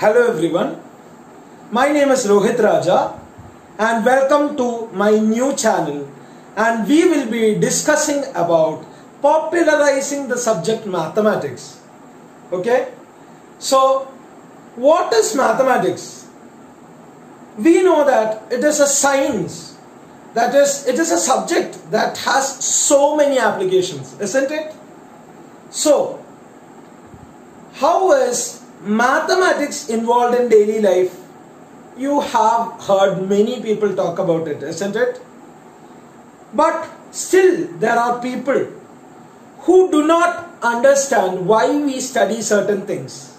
Hello everyone. My name is Rohith Raja and welcome to my new channel and we will be discussing about popularizing the subject mathematics. Okay? So, what is mathematics? We know that it is a science that is it is a subject that has so many applications, isn't it? So, how is mathematics involved in daily life? You have heard many people talk about it, isn't it? But still, there are people who do not understand why we study certain things.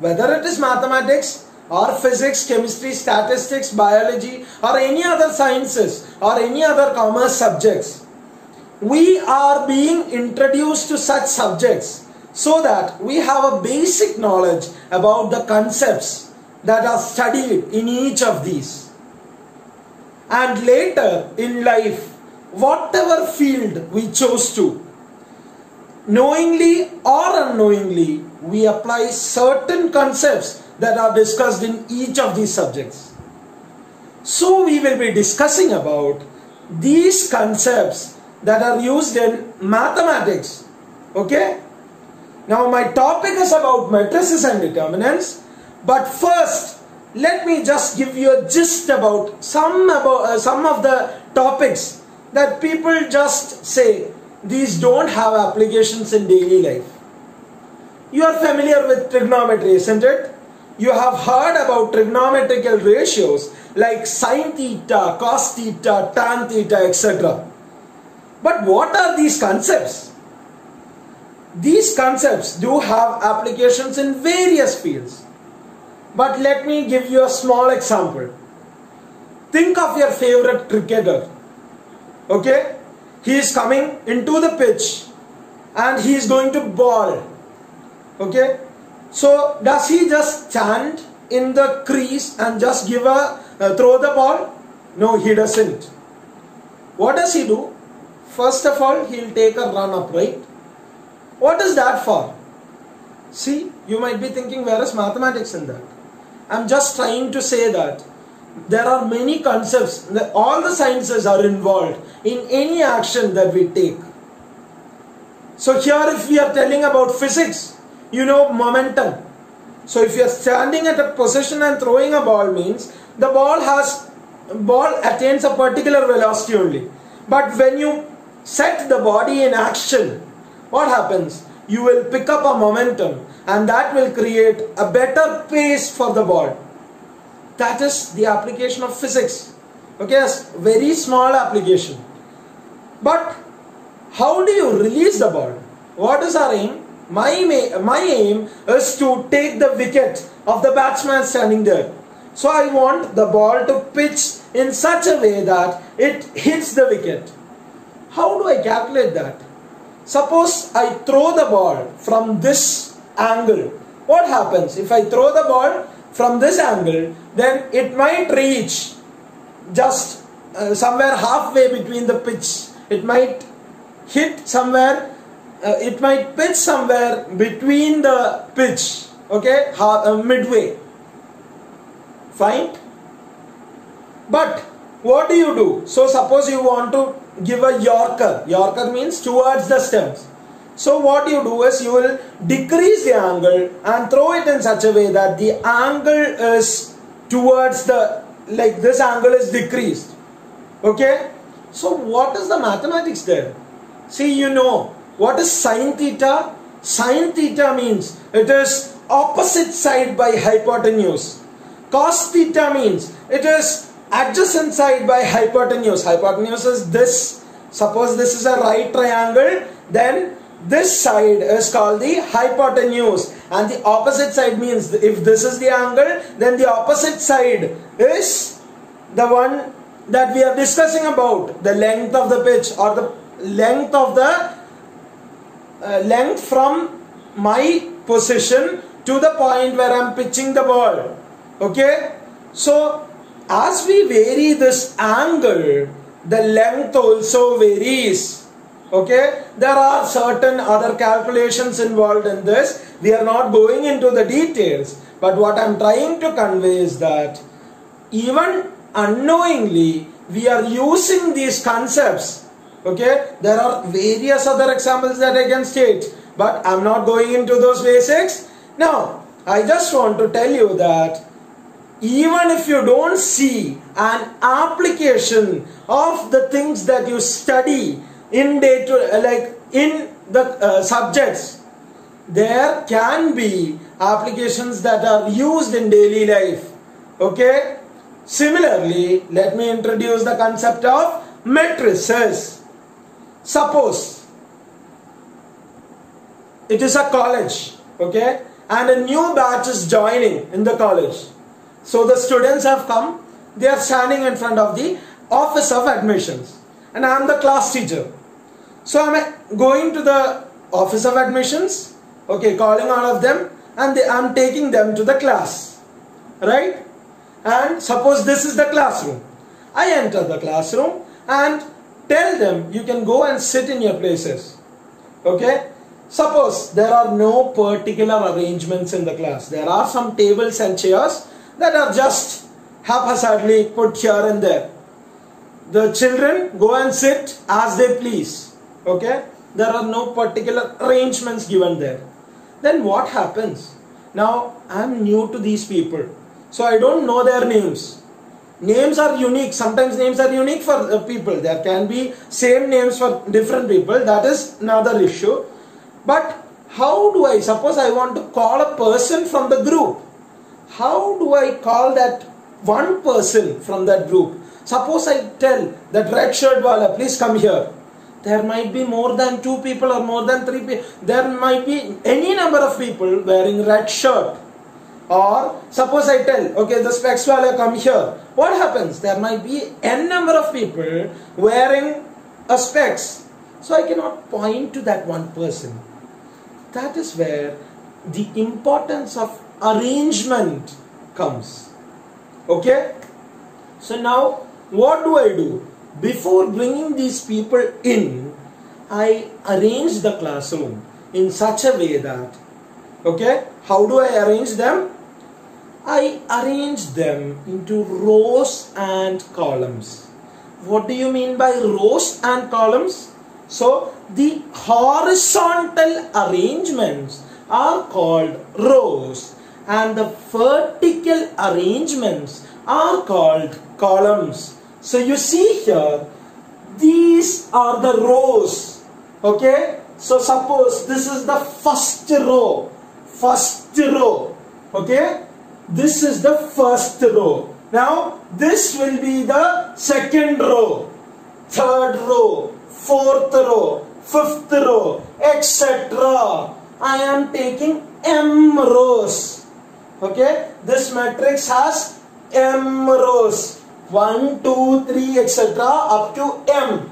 Whether it is mathematics or physics, chemistry, statistics, biology, or any other sciences or any other commerce subjects, we are being introduced to such subjects so that we have a basic knowledge about the concepts that are studied in each of these. And later in life, whatever field we chose to, knowingly or unknowingly, we apply certain concepts that are discussed in each of these subjects. So we will be discussing about these concepts that are used in mathematics. Okay? Now my topic is about matrices and determinants. But first, let me just give you a gist about some about uh, some of the topics that people just say these don't have applications in daily life. You are familiar with trigonometry, isn't it? You have heard about trigonometrical ratios like sine theta, cos theta, tan theta, etc. But what are these concepts? These concepts do have applications in various fields. But let me give you a small example. Think of your favorite cricketer. Okay? He is coming into the pitch and he is going to ball. Okay? So does he just stand in the crease and just give a uh, throw the ball? No, he doesn't. What does he do? First of all, he'll take a run up, right? What is that for? See, you might be thinking, where is mathematics in that? I'm just trying to say that there are many concepts, all the sciences are involved in any action that we take. So here if we are telling about physics, you know momentum. So if you are standing at a position and throwing a ball means the ball has ball attains a particular velocity only. But when you set the body in action, what happens? You will pick up a momentum and that will create a better pace for the ball. That is the application of physics. Okay, very small application. But how do you release the ball? What is our aim? My, my aim is to take the wicket of the batsman standing there. So I want the ball to pitch in such a way that it hits the wicket. How do I calculate that? Suppose I throw the ball from this angle. What happens? If I throw the ball from this angle, then it might reach just uh, somewhere halfway between the pitch. It might hit somewhere, uh, it might pitch somewhere between the pitch, okay, uh, midway. Fine? But what do you do? So suppose you want to give a yorker. Yorker means towards the stumps. So what you do is you will decrease the angle and throw it in such a way that the angle is towards the like this angle is decreased. Okay? So what is the mathematics there? See you know what is sine theta? Sine theta means it is opposite side by hypotenuse. Cos theta means it is adjacent side by hypotenuse. Hypotenuse is this. Suppose this is a right triangle, then this side is called the hypotenuse and the opposite side means if this is the angle, then the opposite side is the one that we are discussing about, the length of the pitch or the length of the uh, length from my position to the point where I am pitching the ball. Okay? So, as we vary this angle, the length also varies. Okay? There are certain other calculations involved in this. We are not going into the details. But what I'm trying to convey is that even unknowingly we are using these concepts. Okay, there are various other examples that I can state, but I'm not going into those basics. Now, I just want to tell you that even if you don't see an application of the things that you study in day to like in the uh, subjects there can be applications that are used in daily life. Okay? Similarly let me introduce the concept of matrices. Suppose it is a college okay? And a new batch is joining in the college so the students have come. They are standing in front of the office of admissions. And I am the class teacher. So I'm going to the office of admissions. Okay calling all of them. And they, I'm taking them to the class. Right? And suppose this is the classroom. I enter the classroom and tell them you can go and sit in your places. Okay? Suppose there are no particular arrangements in the class. There are some tables and chairs that are just haphazardly put here and there the children go and sit as they please okay there are no particular arrangements given there then what happens? Now I am new to these people, so I don't know their names. Names are unique. Sometimes names are unique for people. There can be same names for different people. That is another issue. But how do I, suppose I want to call a person from the group. How do I call that one person from that group? Suppose I tell that red shirt wala, please come here. There might be more than two people or more than three people there might be any number of people wearing red shirt. Or suppose I tell okay the specs wala come here. What happens? There might be n number of people wearing a specs. So I cannot point to that one person. That is where the importance of arrangement comes okay so now what do I do before bringing these people in, I arrange the classroom in such a way that, okay, how do I arrange them? I arrange them into rows and columns. What do you mean by rows and columns? So, the horizontal arrangements are called rows and the vertical arrangements are called columns. So you see here, these are the rows. Okay. So suppose this is the first row. First row. Okay. This is the first row. Now this will be the second row, third row, fourth row, fifth row, etc. I am taking m rows. Okay. This matrix has m rows. 1, 2, 3, etc. up to M.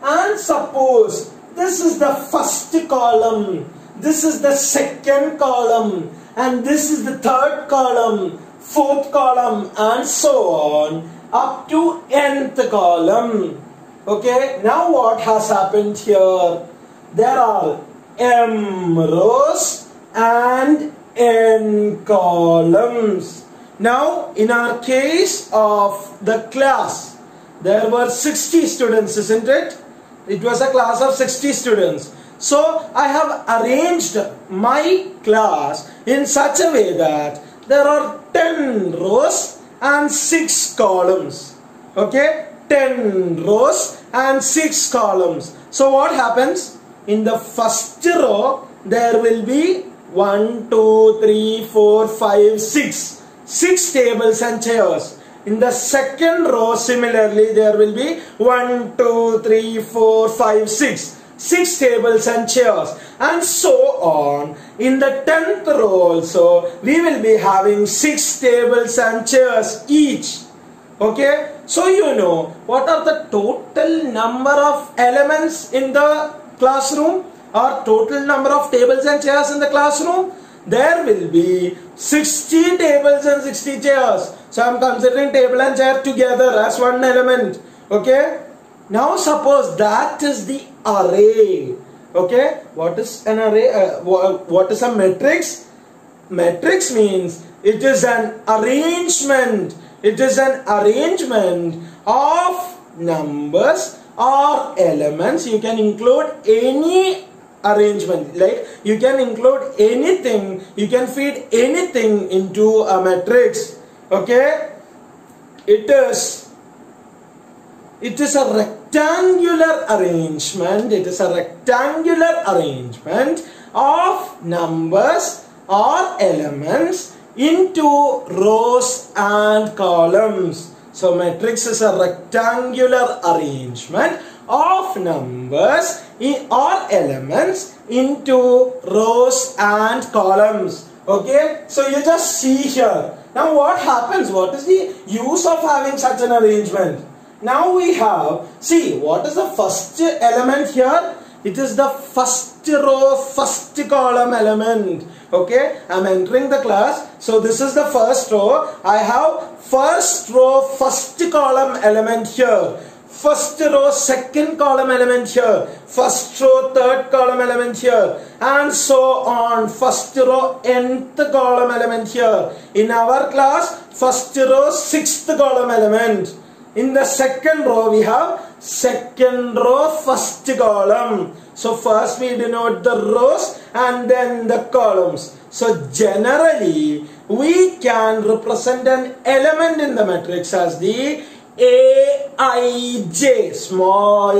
And suppose this is the first column, this is the second column, and this is the third column, fourth column, and so on up to nth column. Okay, now what has happened here? There are m rows and n columns. Now, in our case of the class, there were 60 students, isn't it? It was a class of 60 students. So, I have arranged my class in such a way that there are 10 rows and 6 columns. Okay? 10 rows and 6 columns. So, what happens? In the first row, there will be 1, 2, 3, 4, 5, 6 six tables and chairs. In the second row, similarly, there will be one, two, three, four, five, six. Six tables and chairs and so on. In the tenth row also, we will be having six tables and chairs each. Okay, so you know what are the total number of elements in the classroom or total number of tables and chairs in the classroom? there will be 60 tables and 60 chairs. So I am considering table and chair together as one element. Okay. Now suppose that is the array. Okay. What is an array? Uh, what is a matrix? Matrix means it is an arrangement. It is an arrangement of numbers or elements. You can include any arrangement. Like you can include anything. You can feed anything into a matrix. Okay? It is it is a rectangular arrangement. It is a rectangular arrangement of numbers or elements into rows and columns. So matrix is a rectangular arrangement of numbers in all elements into rows and columns okay so you just see here now what happens what is the use of having such an arrangement now we have, see what is the first element here? It is the first row, first column element. Okay, I am entering the class. So this is the first row. I have first row, first column element here. First row, second column element here. First row, third column element here. And so on. First row, nth column element here. In our class, first row, sixth column element. In the second row we have second row first column. So first we denote the rows and then the columns. So generally we can represent an element in the matrix as the Aij, small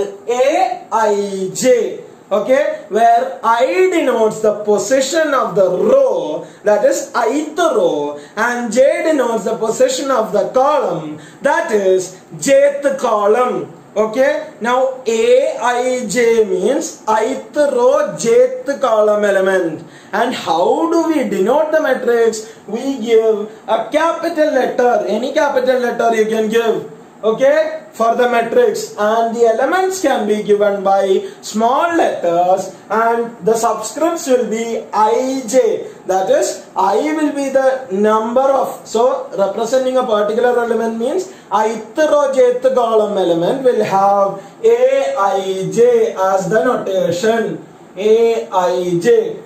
Aij okay? Where i denotes the position of the row that is ith row and j denotes the position of the column that is jth column. Okay? Now a i j means ith row jth column element. And how do we denote the matrix? We give a capital letter. Any capital letter you can give okay? For the matrix and the elements can be given by small letters and the subscripts will be ij that is i will be the number of so representing a particular element means ith row jth column element will have aij as the notation. Aij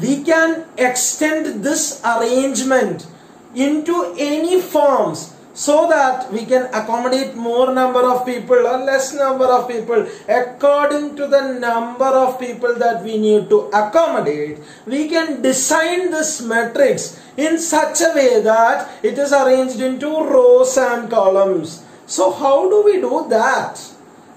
we can extend this arrangement into any forms so that we can accommodate more number of people or less number of people. According to the number of people that we need to accommodate we can design this matrix in such a way that it is arranged into rows and columns. So how do we do that?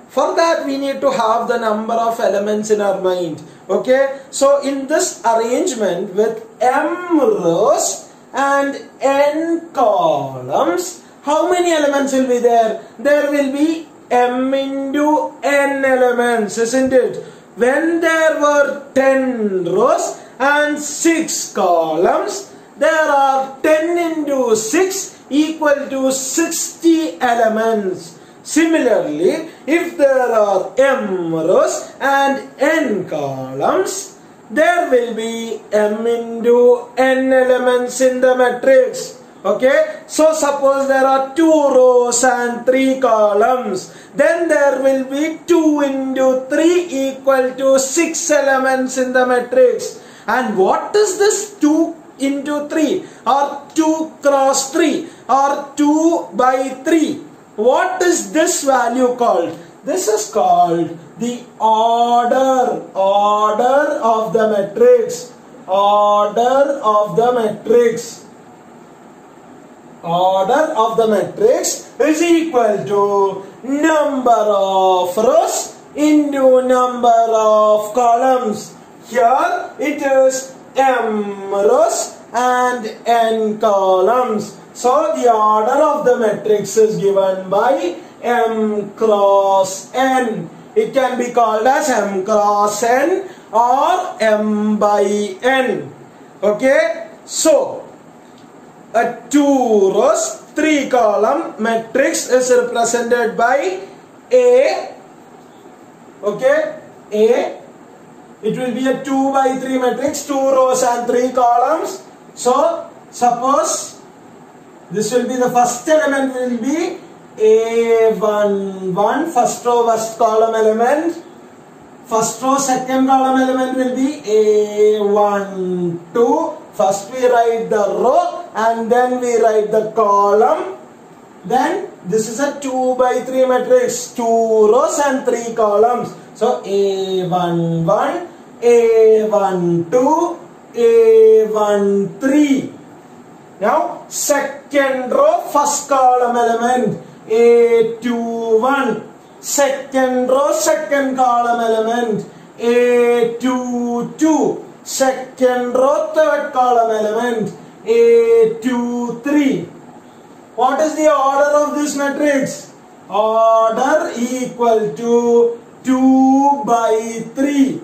For that we need to have the number of elements in our mind. Okay? So in this arrangement with m rows and n columns how many elements will be there? There will be m into n elements, isn't it? When there were 10 rows and 6 columns, there are 10 into 6 equal to 60 elements. Similarly, if there are m rows and n columns, there will be m into n elements in the matrix okay? So suppose there are two rows and three columns. Then there will be 2 into 3 equal to 6 elements in the matrix. And what is this 2 into 3 or 2 cross 3 or 2 by 3 what is this value called? This is called the order. Order of the matrix. Order of the matrix order of the matrix is equal to number of rows into number of columns. Here it is m rows and n columns. So the order of the matrix is given by m cross n. It can be called as m cross n or m by n. Okay. So a two rows, three column matrix is represented by A. Okay, A. It will be a 2 by 3 matrix, 2 rows and 3 columns. So, suppose this will be the first element will be A11, first row, first column element. First row, second column element will be A12. First we write the row and then we write the column. Then this is a 2 by 3 matrix. 2 rows and 3 columns. So a11 a12 a13 now second row first column element. A21 second row second column element. A22 second row third column element a23 what is the order of this matrix? Order equal to 2 by 3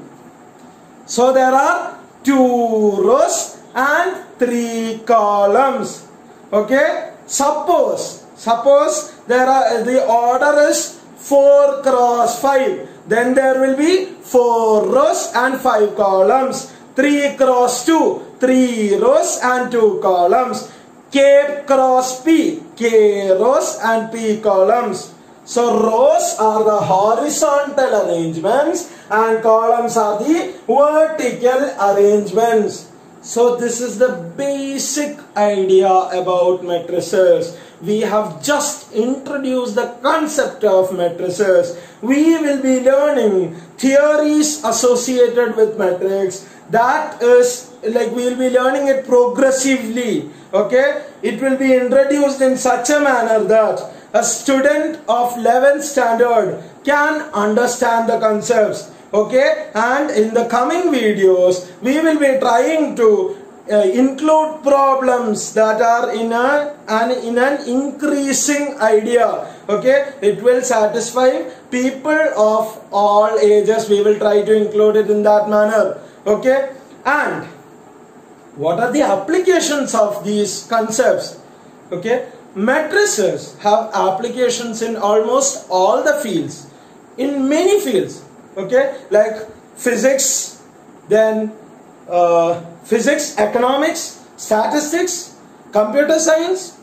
so there are two rows and three columns. Okay? Suppose suppose there are the order is 4 cross 5 then there will be 4 rows and 5 columns. 3 cross 2 3 rows and 2 columns k cross p k rows and p columns so rows are the horizontal arrangements and columns are the vertical arrangements. So this is the basic idea about matrices. We have just introduced the concept of matrices. We will be learning theories associated with matrix. That is like we will be learning it progressively. Okay. It will be introduced in such a manner that a student of 11th standard can understand the concepts okay and in the coming videos we will be trying to uh, include problems that are in a an in an increasing idea okay it will satisfy people of all ages we will try to include it in that manner okay and what are the applications of these concepts? Okay. Matrices have applications in almost all the fields. In many fields. Okay. Like physics then uh, physics economics statistics computer science.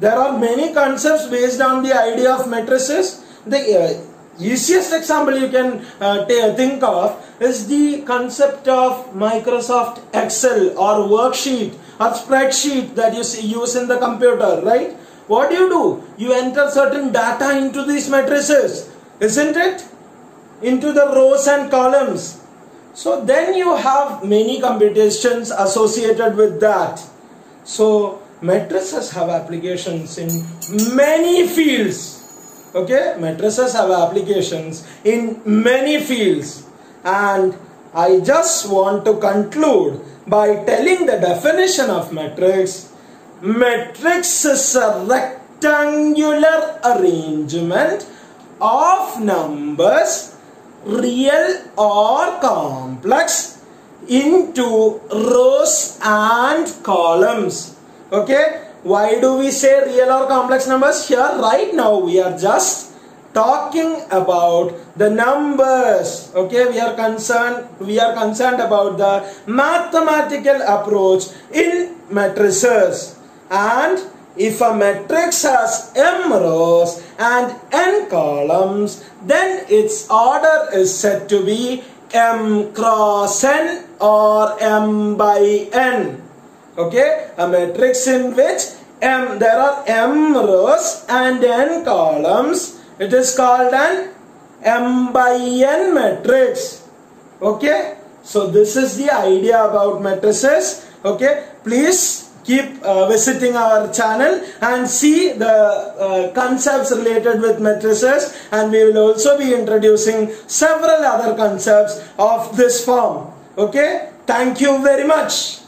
There are many concepts based on the idea of matrices. The uh, easiest example you can uh, think of is the concept of Microsoft Excel or worksheet or spreadsheet that you see, use in the computer right what do you do? You enter certain data into these matrices, isn't it? Into the rows and columns. So then you have many computations associated with that. So matrices have applications in many fields. Okay, matrices have applications in many fields. And I just want to conclude by telling the definition of matrix. Matrix is a rectangular arrangement of numbers real or complex into rows and columns. Okay why do we say real or complex numbers? Here right now we are just talking about the numbers. Okay we are concerned we are concerned about the mathematical approach in matrices. And if a matrix has m rows and n columns, then its order is said to be m cross n or m by n. Okay, a matrix in which m there are m rows and n columns. It is called an m by n matrix. Okay, so this is the idea about matrices. Okay, please keep uh, visiting our channel and see the uh, concepts related with matrices. And we will also be introducing several other concepts of this form. Okay? Thank you very much